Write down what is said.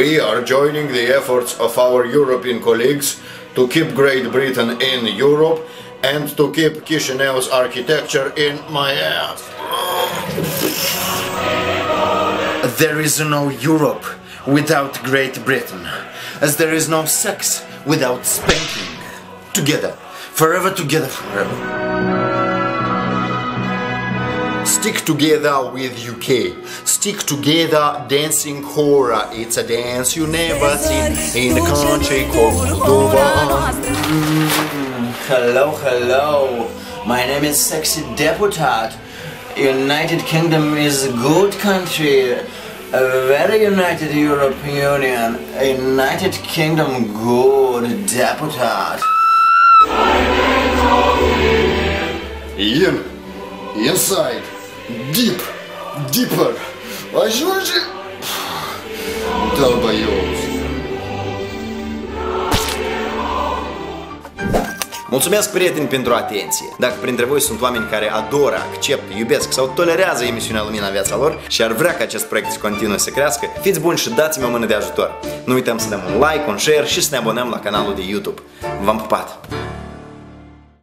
We are joining the efforts of our European colleagues to keep Great Britain in Europe and to keep Chisinau's architecture in my ass. There is no Europe without Great Britain, as there is no sex without spanking. Together, forever together, forever. Stick together with UK. Stick together dancing hora. It's a dance you never seen in a country called Dubai. Mm-hmm. Hello, hello. My name is Sexy Deputat. United Kingdom is a good country. A very united European Union. United Kingdom good deputat. In, inside, deep, deeper. Ajunge. Долбоёб. Mulțumesc, prieteni, pentru atenție! Dacă printre voi sunt oameni care adoră, acceptă, iubesc sau tolerează emisiunea Lumina în viața lor și ar vrea ca acest proiect să continue să crească, fiți buni și dați-mi o mână de ajutor. Nu uităm să dăm un like, un share și să ne abonăm la canalul de YouTube. V-am pupat!